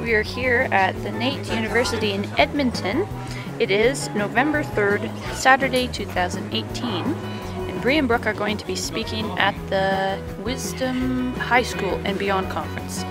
We are here at the NAIT University in Edmonton. It is November 3rd, Saturday 2018, and Bree and Brooke are going to be speaking at the Wisdom High School and Beyond Conference.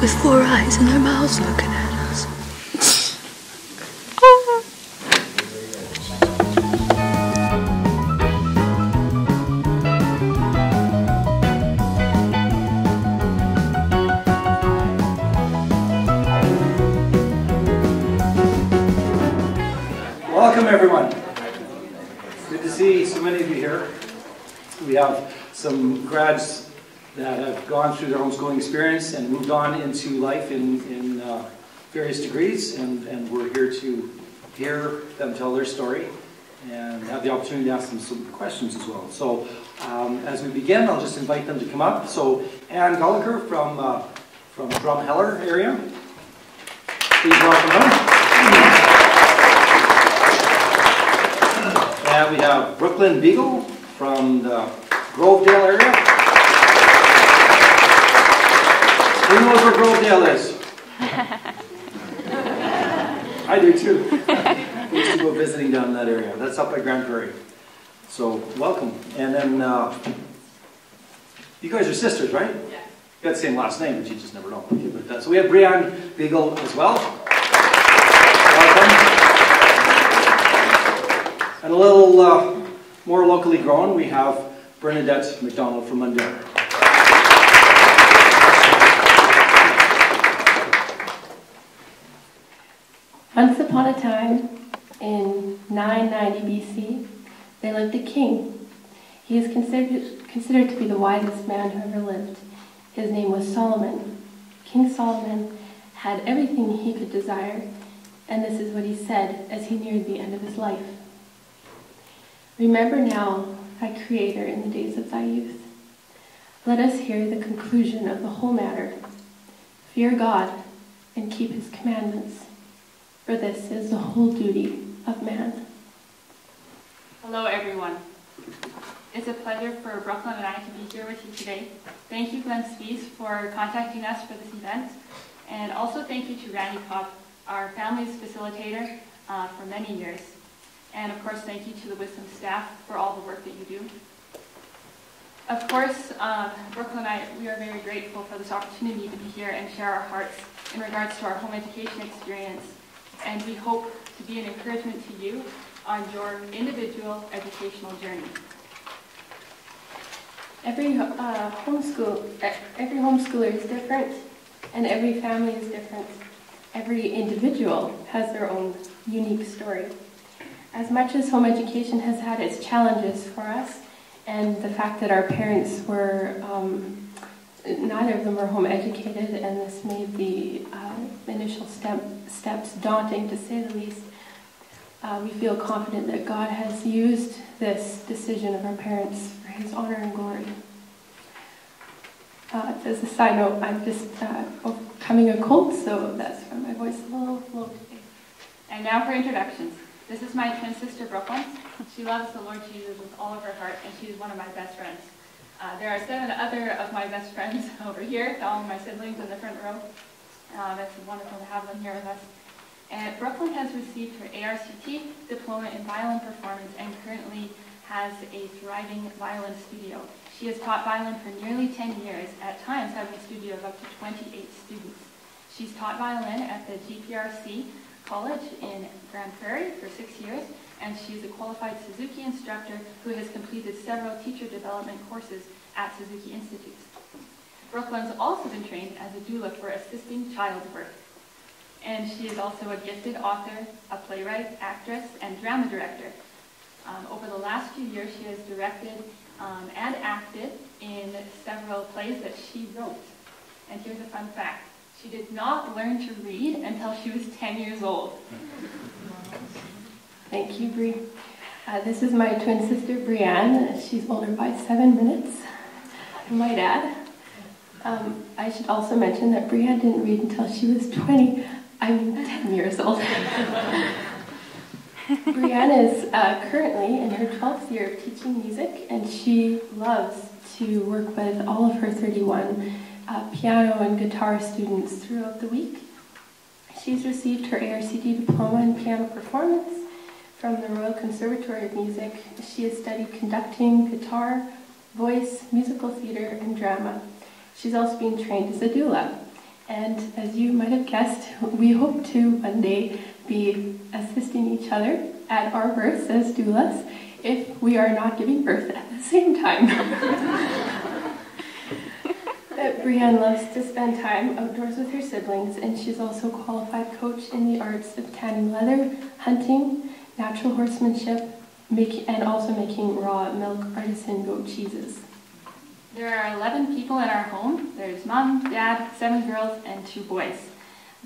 With four eyes and their mouths looking at us. Welcome, everyone. Good to see so many of you here. We have some grads that have gone through their homeschooling experience and moved on into life in, in uh, various degrees, and, and we're here to hear them tell their story and have the opportunity to ask them some questions as well. So, um, as we begin, I'll just invite them to come up. So, Anne Gallagher from, uh, from Drumheller area. Please welcome them. And we have Brooklyn Biegel from the Grovedale area. Who knows where Grovedale is? I do too. We used to go visiting down in that area. That's up by Grande Prairie. So, welcome. And then, uh, you guys are sisters, right? Yeah. You got the same last name, but you just never know. Okay, but, uh, so we have Brianne Biegel as well. Welcome. And a little uh, more locally grown, we have Bernadette McDonald from Mundare. Once upon a time, in 990 BC, there lived a king. He is considered, considered to be the wisest man who ever lived. His name was Solomon. King Solomon had everything he could desire, and this is what he said as he neared the end of his life. Remember now thy Creator in the days of thy youth. Let us hear the conclusion of the whole matter. Fear God and keep his commandments, for this is the whole duty of man. Hello, everyone. It's a pleasure for Brooklyn and I to be here with you today. Thank you, Glenn Spies, for contacting us for this event. And also thank you to Randy Cobb, our family's facilitator uh, for many years. And of course, thank you to the Wisdom staff for all the work that you do. Of course, um, Brooklyn and I, we are very grateful for this opportunity to be here and share our hearts in regards to our home education experience. And we hope to be an encouragement to you on your individual educational journey. Every uh, homeschool, every homeschooler is different, and every family is different. Every individual has their own unique story. As much as home education has had its challenges for us, and the fact that our parents were, um, neither of them were home educated, and this made the uh, initial step, steps daunting to say the least, uh, we feel confident that God has used this decision of our parents for His honor and glory. Uh, as a side note, I'm just uh, overcoming a cold, so that's why my voice is a little low today. And now for introductions. This is my twin sister, Brooklyn. She loves the Lord Jesus with all of her heart, and she's one of my best friends. Uh, there are seven other of my best friends over here, all my siblings in the front row. Um, it's wonderful to have them here with us. And Brooklyn has received her ARCT diploma in violin performance and currently has a thriving violin studio. She has taught violin for nearly 10 years, at times having a studio of up to 28 students. She's taught violin at the GPRC College in Grande Prairie for six years, and she's a qualified Suzuki instructor who has completed several teacher development courses at Suzuki Institutes. Brooklyn's also been trained as a doula for assisting childbirth. And she is also a gifted author, a playwright, actress, and drama director. Um, over the last few years, she has directed um, and acted in several plays that she wrote. And here's a fun fact. She did not learn to read until she was 10 years old. Thank you, Brie. Uh, this is my twin sister, Brianne. She's older by seven minutes, I might add. Um, I should also mention that Brianne didn't read until she was 20, I mean 10 years old. Brianna is uh, currently in her 12th year of teaching music, and she loves to work with all of her 31 uh, piano and guitar students throughout the week. She's received her ARCT diploma in piano performance from the Royal Conservatory of Music. She has studied conducting, guitar, voice, musical theater, and drama. She's also being trained as a doula. And as you might have guessed, we hope to one day be assisting each other at our births as doulas if we are not giving birth at the same time. Brianne loves to spend time outdoors with her siblings, and she's also a qualified coach in the arts of tanning leather, hunting, natural horsemanship, make, and also making raw milk artisan goat cheeses. There are 11 people in our home. There's mom, dad, seven girls, and two boys.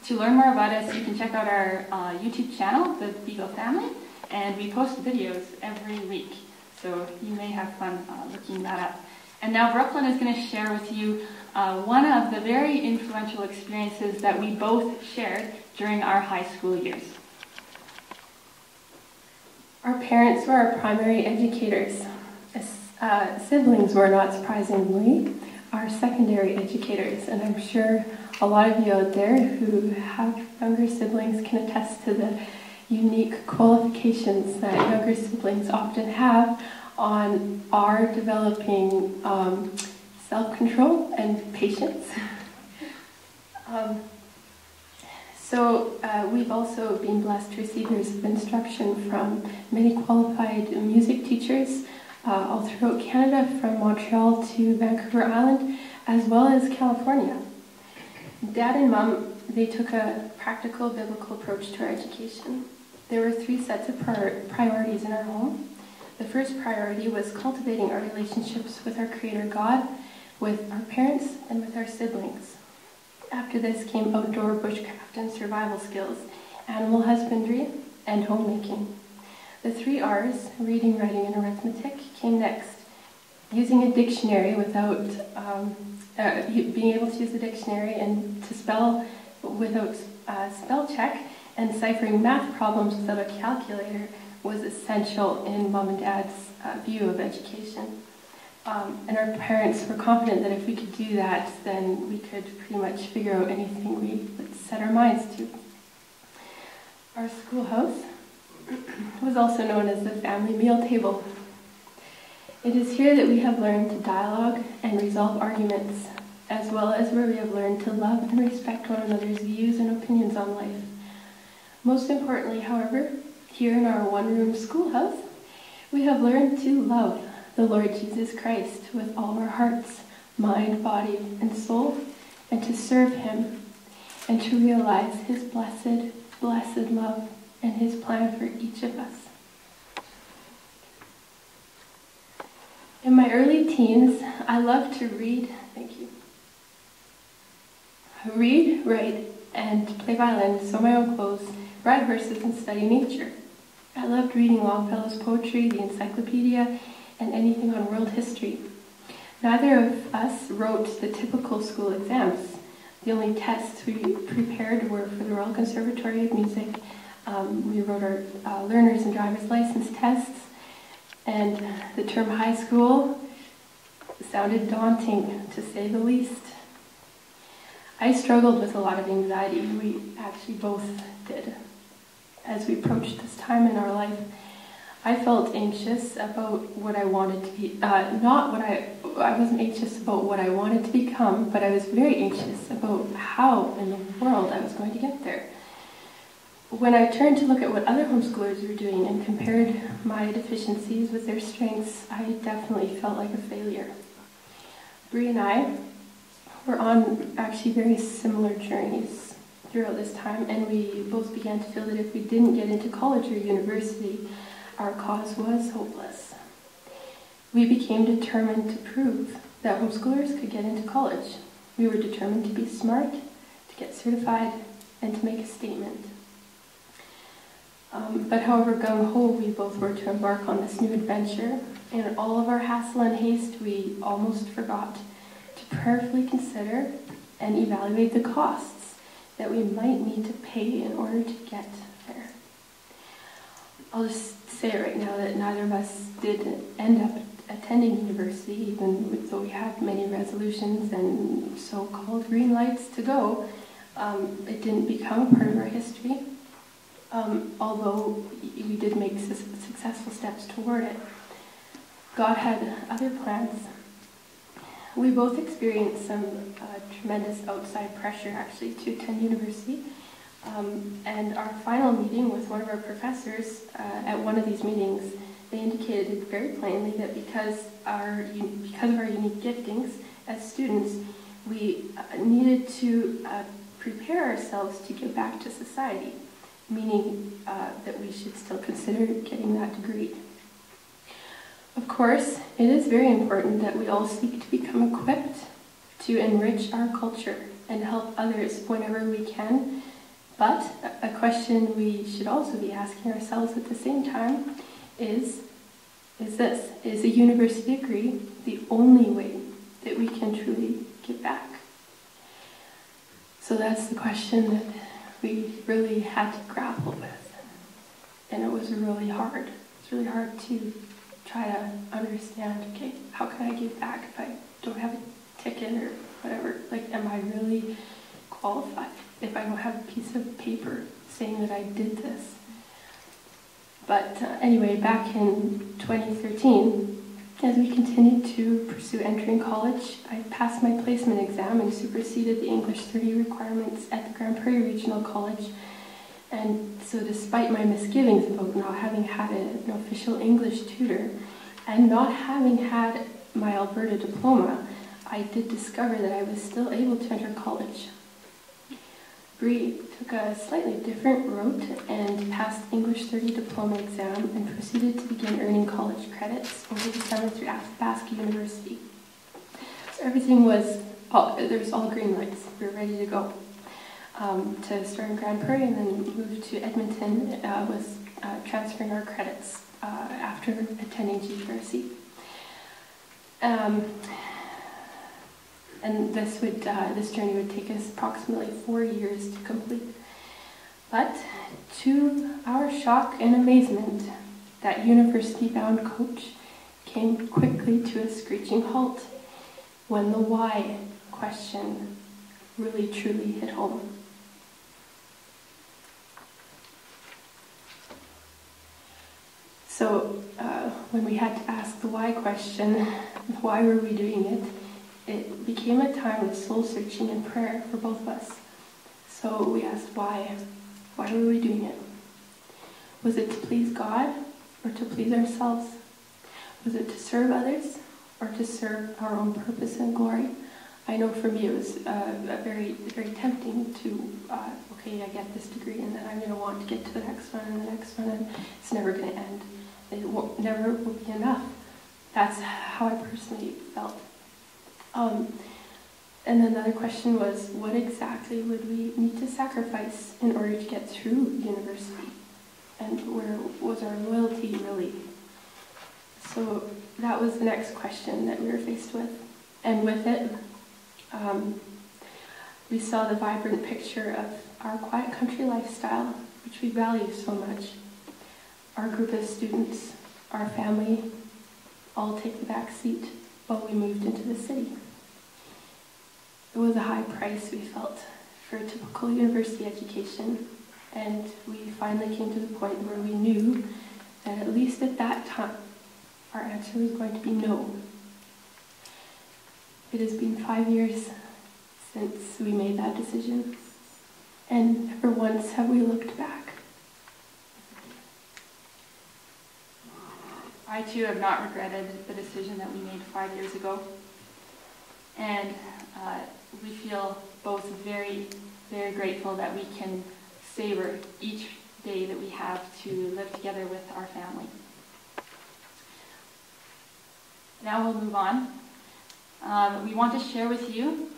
To learn more about us, you can check out our uh, YouTube channel, The Biegel Family, and we post videos every week. So you may have fun uh, looking that up. And now Brooklyn is going to share with you uh, one of the very influential experiences that we both shared during our high school years. Our parents were our primary educators. Uh, siblings were not surprisingly our secondary educators, and I'm sure a lot of you out there who have younger siblings can attest to the unique qualifications that younger siblings often have on our developing um, self-control and patience. um, so uh, we've also been blessed receivers of instruction from many qualified music teachers uh, all throughout Canada, from Montreal to Vancouver Island, as well as California. Dad and Mom, they took a practical biblical approach to our education. There were three sets of prior priorities in our home. The first priority was cultivating our relationships with our Creator God, with our parents, and with our siblings. After this came outdoor bushcraft and survival skills, animal husbandry, and homemaking. The three R's, reading, writing, and arithmetic, came next. Using a dictionary without um, uh, being able to use a dictionary and to spell without uh, spell check and ciphering math problems without a calculator was essential in mom and dad's uh, view of education. Um, and our parents were confident that if we could do that, then we could pretty much figure out anything we would set our minds to. Our schoolhouse was also known as the family meal table. It is here that we have learned to dialogue and resolve arguments, as well as where we have learned to love and respect one another's views and opinions on life. Most importantly, however, here in our one room schoolhouse, we have learned to love the Lord Jesus Christ with all our hearts, mind, body, and soul, and to serve Him, and to realize His blessed, blessed love and His plan for each of us. In my early teens, I loved to read, thank you, read, write, and play violin, sew my own clothes, ride horses, and study nature. I loved reading Longfellow's poetry, the encyclopedia, and anything on world history. Neither of us wrote the typical school exams. The only tests we prepared were for the Royal Conservatory of Music. Um, we wrote our uh, learner's and driver's license tests, and the term high school sounded daunting, to say the least. I struggled with a lot of anxiety. We actually both did as we approached this time in our life. I felt anxious about what I wanted to be, uh, not what I, I wasn't anxious about what I wanted to become, but I was very anxious about how in the world I was going to get there. When I turned to look at what other homeschoolers were doing and compared my deficiencies with their strengths, I definitely felt like a failure. Brie and I were on actually very similar journeys throughout this time, and we both began to feel that if we didn't get into college or university, our cause was hopeless. We became determined to prove that homeschoolers could get into college. We were determined to be smart, to get certified, and to make a statement. Um, but however gung ho we both were to embark on this new adventure, in all of our hassle and haste, we almost forgot to prayerfully consider and evaluate the costs that we might need to pay in order to get there. I'll just say it right now that neither of us did end up attending university, even though we had many resolutions and so-called green lights to go. Um, it didn't become part of our history, um, although we did make su successful steps toward it. God had other plans. We both experienced some uh, tremendous outside pressure, actually, to attend university. Um, and our final meeting with one of our professors uh, at one of these meetings, they indicated very plainly that because, our, because of our unique giftings as students, we uh, needed to uh, prepare ourselves to give back to society, meaning uh, that we should still consider getting that degree. Of course, it is very important that we all seek to become equipped to enrich our culture and help others whenever we can. But a question we should also be asking ourselves at the same time is, is this, is a university degree the only way that we can truly give back? So that's the question that we really had to grapple with. And it was really hard. It's really hard to try to understand, okay, how can I give back if I don't have a ticket or whatever? Like, am I really qualified if I don't have a piece of paper saying that I did this? But uh, anyway, back in 2013, as we continued to pursue entering college, I passed my placement exam and superseded the English 30 requirements at the Grande Prairie Regional College and so despite my misgivings about not having had an official English tutor and not having had my Alberta diploma, I did discover that I was still able to enter college. Bree took a slightly different route and passed English 30 diploma exam and proceeded to begin earning college credits over the summer through Athabasca University. So everything was, all, there was all green lights. We were ready to go um, to start in Grande Prairie and then moved to Edmonton uh, was uh, transferring our credits uh, after attending GPRC. Um, and this would uh, this journey would take us approximately four years to complete. But to our shock and amazement, that university-bound coach came quickly to a screeching halt when the why question really truly hit home. So uh, when we had to ask the why question, why were we doing it, it became a time of soul searching and prayer for both of us. So we asked why. Why were we doing it? Was it to please God or to please ourselves? Was it to serve others or to serve our own purpose and glory? I know for me it was uh, very, very tempting to, uh, okay, I get this degree and then I'm going to want to get to the next one and the next one and it's never going to end it will, never will be enough. That's how I personally felt. Um, and another question was, what exactly would we need to sacrifice in order to get through university? And where was our loyalty really? So that was the next question that we were faced with. And with it, um, we saw the vibrant picture of our quiet country lifestyle, which we value so much our group of students, our family, all take the back seat while we moved into the city. It was a high price we felt for a typical university education, and we finally came to the point where we knew that at least at that time, our answer was going to be no. It has been five years since we made that decision, and never once have we looked back. I too have not regretted the decision that we made five years ago. And uh, we feel both very, very grateful that we can savor each day that we have to live together with our family. Now we'll move on. Um, we want to share with you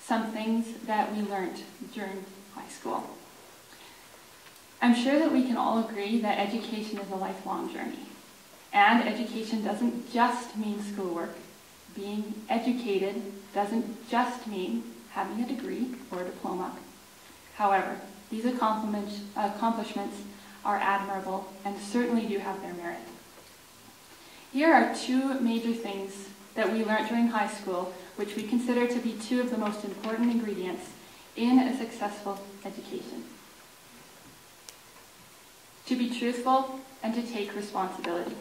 some things that we learned during high school. I'm sure that we can all agree that education is a lifelong journey. And education doesn't just mean schoolwork. Being educated doesn't just mean having a degree or a diploma. However, these accomplishments are admirable and certainly do have their merit. Here are two major things that we learned during high school, which we consider to be two of the most important ingredients in a successful education. To be truthful and to take responsibility.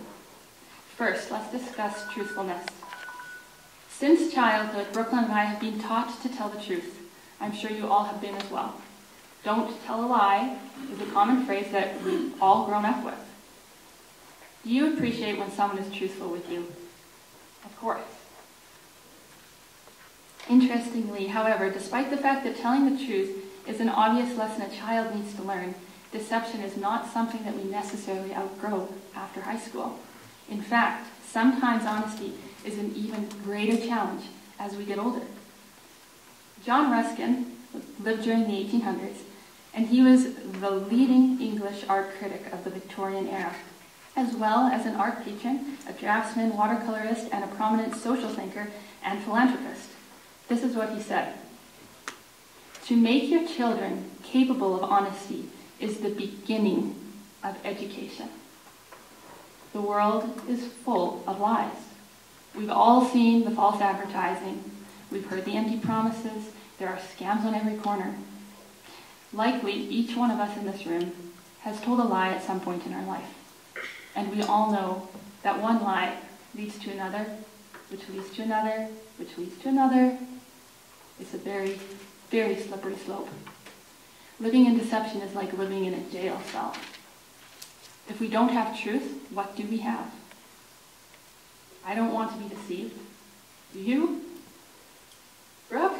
First, let's discuss truthfulness. Since childhood, Brooklyn and I have been taught to tell the truth. I'm sure you all have been as well. Don't tell a lie is a common phrase that we've all grown up with. Do you appreciate when someone is truthful with you? Of course. Interestingly, however, despite the fact that telling the truth is an obvious lesson a child needs to learn, deception is not something that we necessarily outgrow after high school. In fact, sometimes honesty is an even greater challenge as we get older. John Ruskin lived during the 1800s, and he was the leading English art critic of the Victorian era, as well as an art patron, a draftsman, watercolorist, and a prominent social thinker and philanthropist. This is what he said. To make your children capable of honesty is the beginning of education. The world is full of lies. We've all seen the false advertising. We've heard the empty promises. There are scams on every corner. Likely, each one of us in this room has told a lie at some point in our life. And we all know that one lie leads to another, which leads to another, which leads to another. It's a very, very slippery slope. Living in deception is like living in a jail cell. If we don't have truth, what do we have? I don't want to be deceived. Do you? Brooke?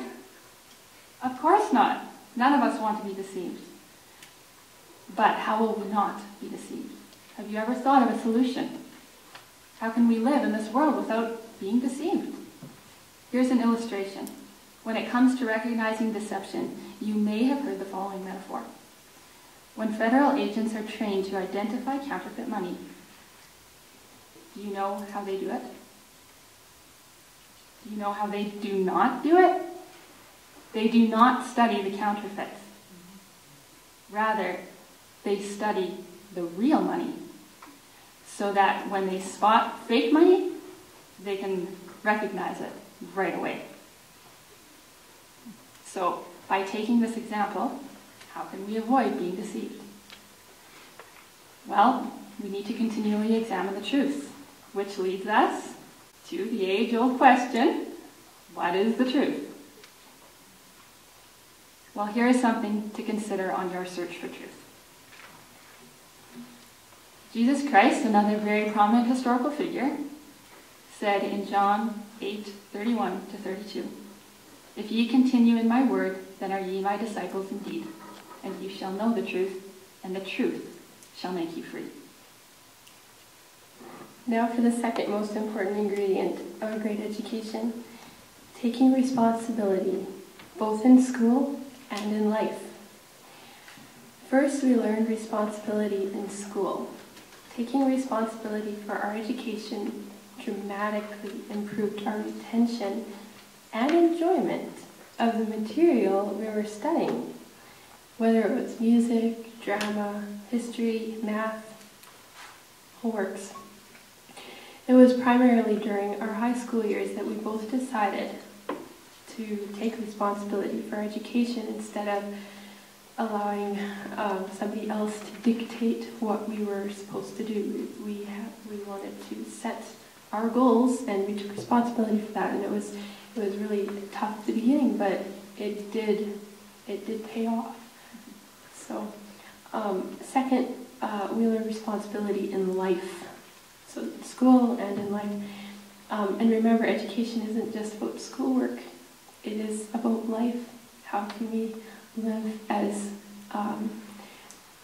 Of course not. None of us want to be deceived. But how will we not be deceived? Have you ever thought of a solution? How can we live in this world without being deceived? Here's an illustration. When it comes to recognizing deception, you may have heard the following metaphor. When federal agents are trained to identify counterfeit money, do you know how they do it? Do you know how they do not do it? They do not study the counterfeits. Rather, they study the real money so that when they spot fake money, they can recognize it right away. So, by taking this example, how can we avoid being deceived? Well, we need to continually examine the truth, which leads us to the age-old question, what is the truth? Well, here is something to consider on your search for truth. Jesus Christ, another very prominent historical figure, said in John 8, 31 to 32, If ye continue in my word, then are ye my disciples indeed, and you shall know the truth, and the truth shall make you free. Now for the second most important ingredient of a great education, taking responsibility, both in school and in life. First, we learned responsibility in school. Taking responsibility for our education dramatically improved our retention and enjoyment of the material we were studying, whether it was music, drama, history, math, whole works. It was primarily during our high school years that we both decided to take responsibility for education instead of allowing um, somebody else to dictate what we were supposed to do. We have, we wanted to set our goals, and we took responsibility for that. And it was it was really tough at the beginning, but it did it did pay off. So, um, second, uh, we learned responsibility in life, so school and in life. Um, and remember, education isn't just about schoolwork. It is about life. How can we live as um,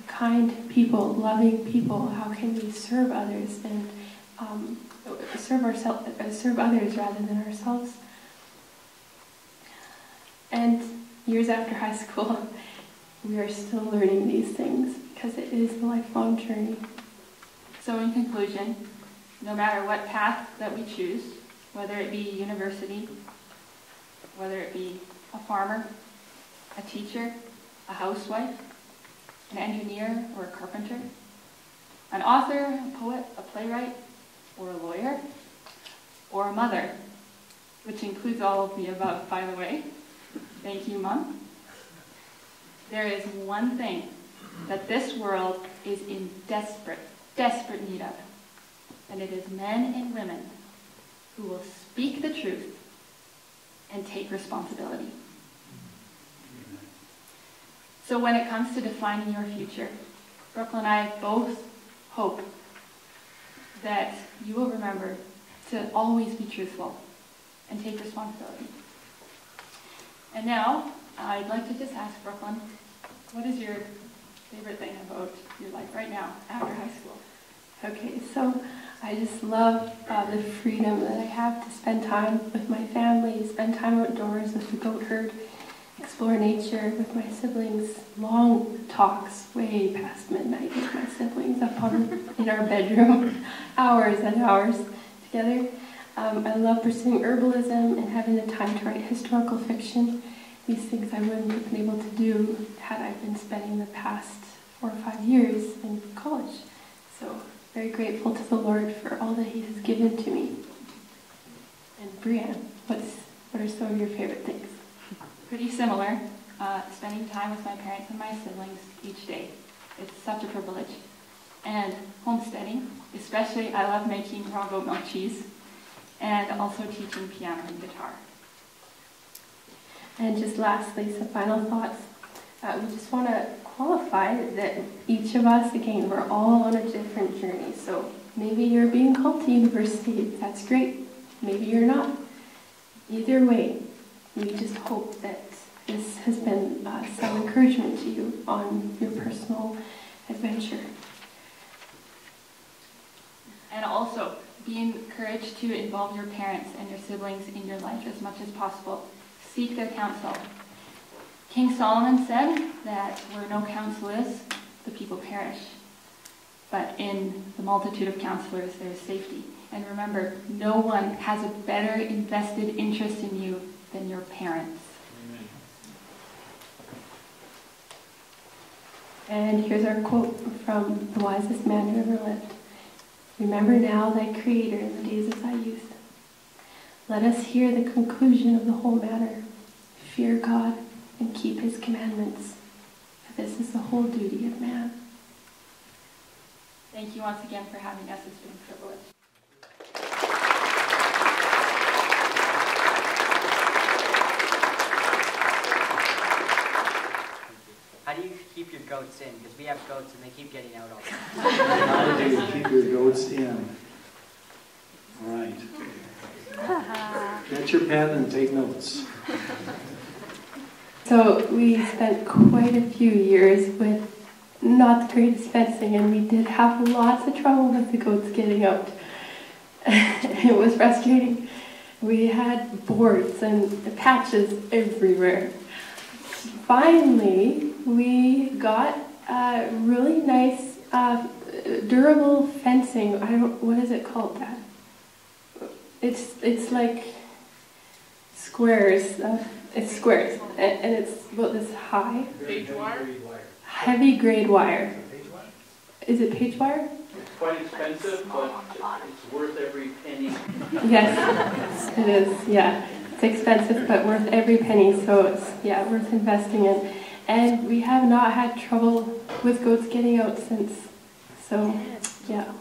kind people, loving people? How can we serve others and um, serve ourselves, serve others rather than ourselves. And years after high school, we are still learning these things because it is a lifelong journey. So in conclusion, no matter what path that we choose, whether it be university, whether it be a farmer, a teacher, a housewife, an engineer or a carpenter, an author, a poet, a playwright, or a lawyer, or a mother, which includes all of the above, by the way. Thank you, Mom. There is one thing that this world is in desperate, desperate need of, and it is men and women who will speak the truth and take responsibility. So when it comes to defining your future, Brooklyn and I both hope that you will remember to always be truthful and take responsibility. And now, I'd like to just ask Brooklyn, what is your favorite thing about your life right now after high school? Okay, so I just love uh, the freedom that I have to spend time with my family, spend time outdoors with the goat herd, explore nature with my siblings, long talks way past midnight with my siblings up on in our bedroom, hours and hours together. Um, I love pursuing herbalism and having the time to write historical fiction. These things I wouldn't have been able to do had I been spending the past four or five years in college. So very grateful to the Lord for all that He has given to me. And Brianne, what's what are some of your favorite things? Pretty similar. Uh, spending time with my parents and my siblings each day. It's such a privilege. And homesteading, especially I love making raw goat milk cheese and also teaching piano and guitar. And just lastly, some final thoughts. Uh, we just want to qualify that each of us, again, we're all on a different journey. So maybe you're being called to university, that's great. Maybe you're not. Either way, we just hope that this has been uh, some encouragement to you on your personal adventure. And also, be encouraged to involve your parents and your siblings in your life as much as possible. Seek their counsel. King Solomon said that where no counsel is, the people perish. But in the multitude of counselors, there is safety. And remember, no one has a better invested interest in you than your parents. And here's our quote from The Wisest Man Who Ever Lived. Remember now thy Creator in the days of thy youth. Let us hear the conclusion of the whole matter. Fear God and keep his commandments, for this is the whole duty of man. Thank you once again for having us. It's been a privilege. How do you keep your goats in? Because we have goats and they keep getting out all the time. How do you keep your goats in? All right. Get your pen and take notes. So we spent quite a few years with not the greatest fencing, and we did have lots of trouble with the goats getting out. it was frustrating. We had boards and patches everywhere. Finally, we got uh, really nice, uh, durable fencing. I don't. What is it called? That. It's it's like squares. Uh, it's squares, and, and it's about this high. Page wire? Heavy grade wire. Is it page wire? It's quite expensive, but it's worth every penny. Yes, it is. Yeah, it's expensive, but worth every penny. So it's yeah, worth investing in. And we have not had trouble with goats getting out since. So yeah.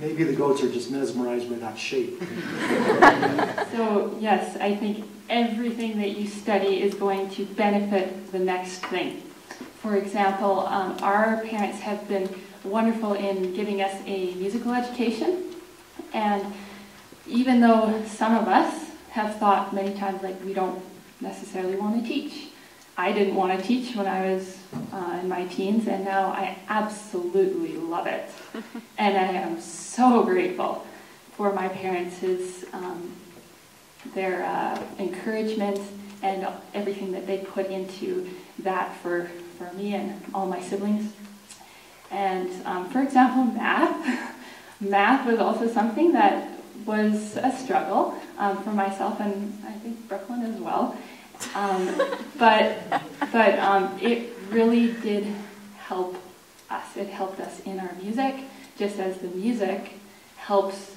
Maybe the goats are just mesmerized by that shape. Yes, I think everything that you study is going to benefit the next thing. For example, um, our parents have been wonderful in giving us a musical education, and even though some of us have thought many times like we don't necessarily want to teach, I didn't want to teach when I was uh, in my teens, and now I absolutely love it. and I am so grateful for my parents' um, their uh, encouragement and everything that they put into that for, for me and all my siblings. And um, for example, math. math was also something that was a struggle um, for myself and I think Brooklyn as well. Um, but but um, it really did help us. It helped us in our music, just as the music helps.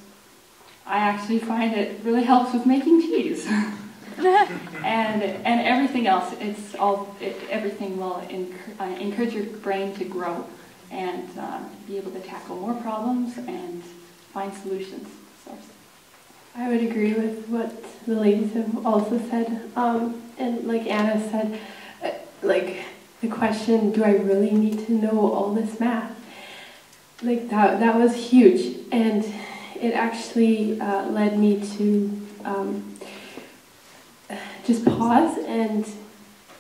I actually find it really helps with making cheese. and and everything else, it's all it, everything will enc- uh, encourage your brain to grow and uh, be able to tackle more problems and find solutions. So. I would agree with what the ladies have also said. Um, and like Anna said, uh, like the question, do I really need to know all this math? Like that, that was huge. And it actually uh, led me to um, just pause and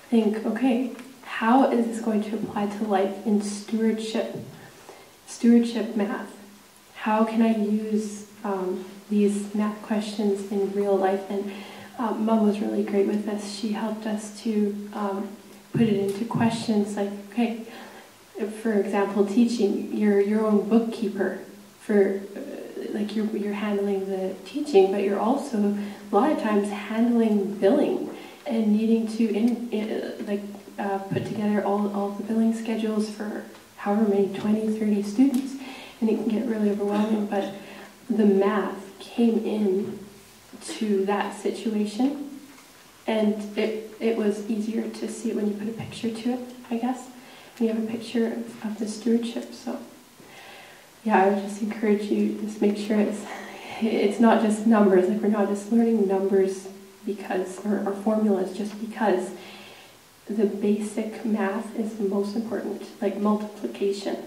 think, okay, how is this going to apply to life in stewardship, stewardship math? How can I use um, these math questions in real life? And um, Mom was really great with this. She helped us to um, put it into questions like, okay, for example, teaching, you're your own bookkeeper for like you're, you're handling the teaching, but you're also a lot of times handling billing and needing to in, in like uh, put together all, all the billing schedules for however many 20 30 students and it can get really overwhelming but the math came in to that situation and it, it was easier to see it when you put a picture to it i guess. When you have a picture of, of the stewardship so yeah i would just encourage you just make sure it's it's not just numbers like we're not just learning numbers because or, or formulas just because. The basic math is the most important like multiplication.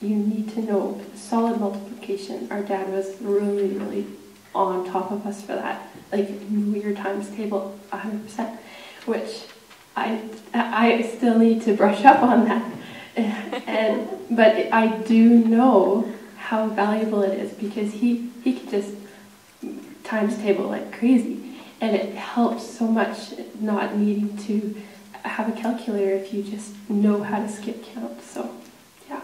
You need to know solid multiplication our dad was really really on top of us for that. Like knew your times table 100% which i i still need to brush up on that. And but i do know how valuable it is because he he could just times table like crazy and it helps so much not needing to have a calculator if you just know how to skip count so yeah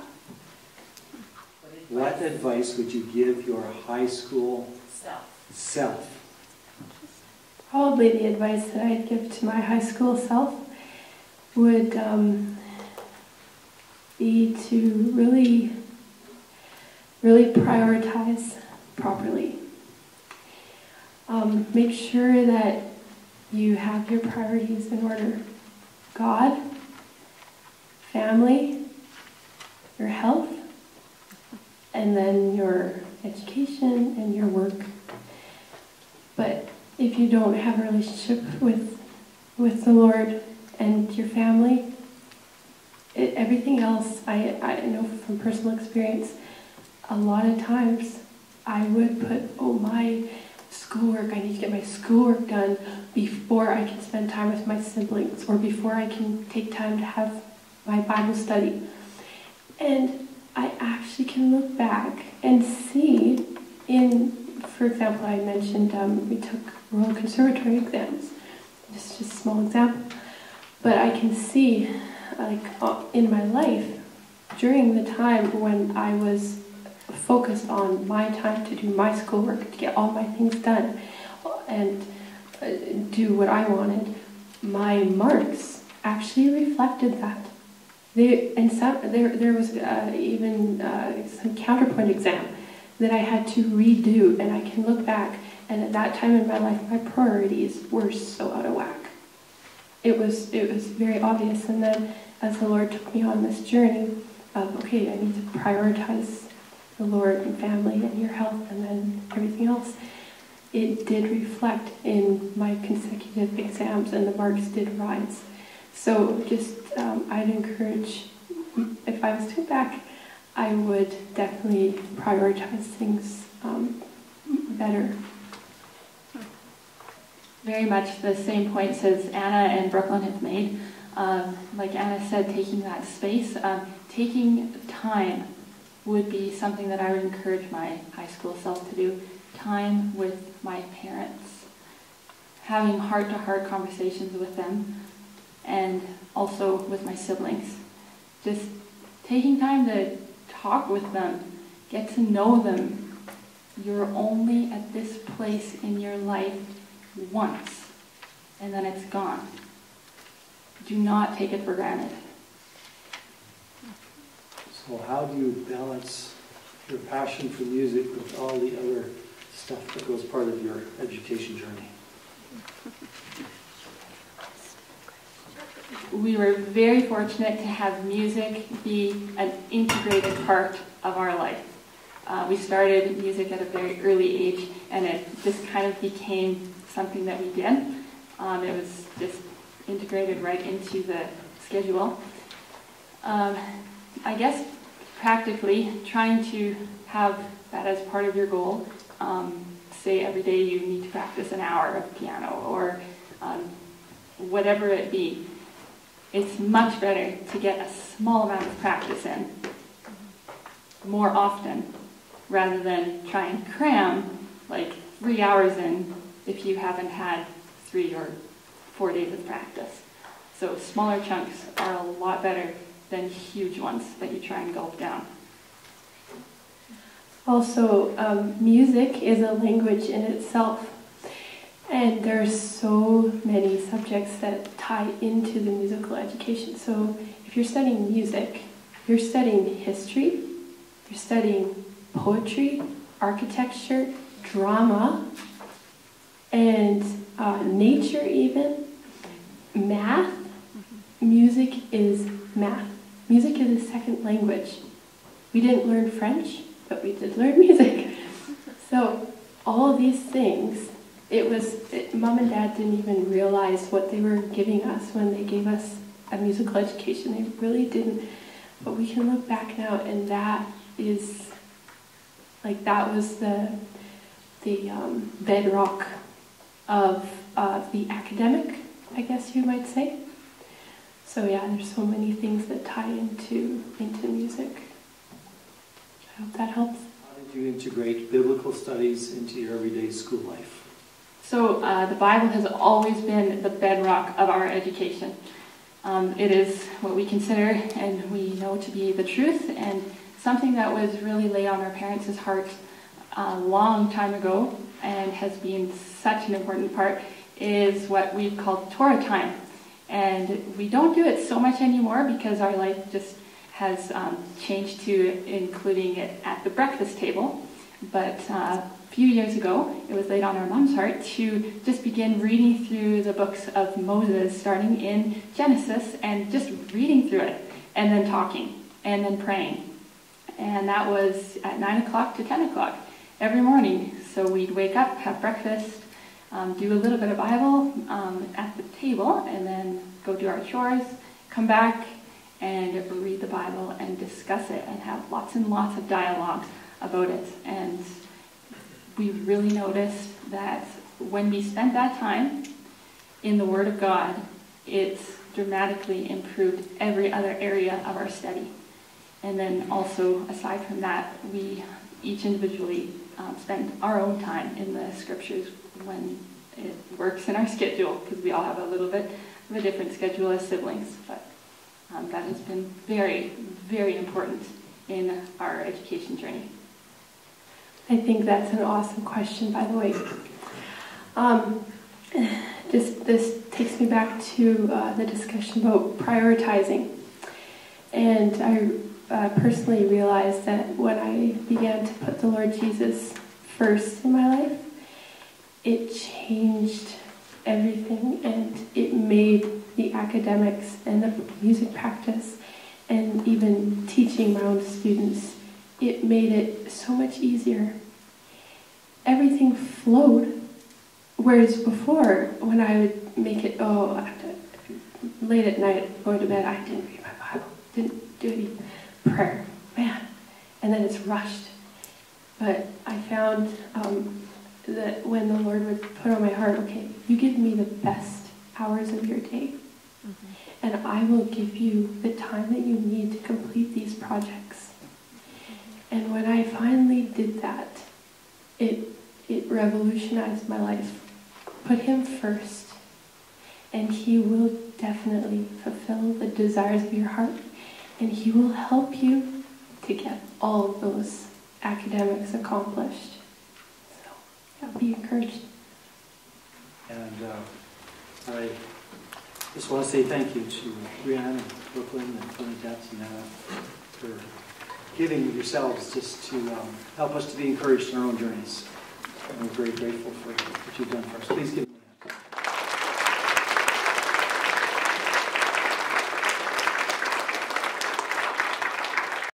What advice would you give your high school Self. self? probably the advice that i'd give to my high school self would um, be to really really prioritize properly um, make sure that you have your priorities in order God, family, your health, and then your education and your work. But if you don't have a relationship with, with the Lord and your family, it, everything else, I, I know from personal experience, a lot of times I would put, oh, my schoolwork, I need to get my schoolwork done before I can spend time with my siblings or before I can take time to have my Bible study. And I actually can look back and see in, for example, I mentioned um, we took Royal Conservatory exams. Just, just a small example. But I can see, like, uh, in my life, during the time when I was focused on my time to do my schoolwork, to get all my things done, and uh, do what I wanted, my marks actually reflected that. They, and some, there, there was uh, even uh, some counterpoint exam that I had to redo, and I can look back, and at that time in my life, my priorities were so out of whack. It was, it was very obvious, and then as the Lord took me on this journey of, okay, I need to prioritize the Lord and family and your health and then everything else, it did reflect in my consecutive exams and the marks did rise. So just, um, I'd encourage, if I was to go back, I would definitely prioritize things um, better. Very much the same points as Anna and Brooklyn have made. Um, like Anna said, taking that space, um, taking time would be something that I would encourage my high school self to do. Time with my parents, having heart to heart conversations with them, and also with my siblings. Just taking time to talk with them, get to know them. You're only at this place in your life once, and then it's gone. Do not take it for granted. So how do you balance your passion for music with all the other stuff that goes part of your education journey? We were very fortunate to have music be an integrated part of our life. Uh, we started music at a very early age, and it just kind of became something that we did. Um, it was just integrated right into the schedule. Um, I guess practically trying to have that as part of your goal. Um, say every day you need to practice an hour of piano or um, whatever it be. It's much better to get a small amount of practice in more often rather than try and cram like three hours in if you haven't had three or four days of practice. So smaller chunks are a lot better than huge ones that you try and gulp down. Also, um, music is a language in itself. And there's so many subjects that tie into the musical education. So if you're studying music, you're studying history, you're studying poetry, architecture, drama, and uh, nature even, math. Music is math. Music is a second language. We didn't learn French, but we did learn music. So all these things, it was, it, mom and dad didn't even realize what they were giving us when they gave us a musical education. They really didn't. But we can look back now and that is, like that was the, the um, bedrock of uh, the academic, I guess you might say. So yeah, there's so many things that tie into into music. I hope that helps. How did you integrate biblical studies into your everyday school life? So uh, the Bible has always been the bedrock of our education. Um, it is what we consider and we know to be the truth and something that was really laid on our parents' hearts a long time ago and has been such an important part is what we've called Torah time. And we don't do it so much anymore because our life just has um, changed to including it at the breakfast table. But uh, a few years ago, it was laid on our mom's heart to just begin reading through the books of Moses, starting in Genesis, and just reading through it, and then talking, and then praying. And that was at 9 o'clock to 10 o'clock every morning. So we'd wake up, have breakfast, um, do a little bit of Bible um, at the table, and then go do our chores, come back and read the Bible and discuss it and have lots and lots of dialogue about it. And we really noticed that when we spent that time in the Word of God, it's dramatically improved every other area of our study. And then also, aside from that, we each individually um, spend our own time in the scriptures when it works in our schedule, because we all have a little bit of a different schedule as siblings. But um, that has been very, very important in our education journey. I think that's an awesome question, by the way. Um, just this takes me back to uh, the discussion about prioritizing, and I uh, personally realized that when I began to put the Lord Jesus first in my life, it changed everything and it made the academics and the music practice and even teaching my own students, it made it so much easier. Everything flowed. Whereas before, when I would make it, oh, late at night, going to bed, I didn't read my Bible, didn't do any prayer. Man. And then it's rushed. But I found um, that when the Lord would put on my heart, okay, you give me the best hours of your day, mm-hmm. And I will give you the time that you need to complete these projects. Mm-hmm. And when I finally did that, it, it revolutionized my life. Put him first, and he will definitely fulfill the desires of your heart, and he will help you to get all of those academics accomplished. So, yeah, be encouraged. And uh, I just want to say thank you to Brianna and Brooklyn and and Anna for giving yourselves just to um, help us to be encouraged in our own journeys. And we're very grateful for what you've done for us. Please give.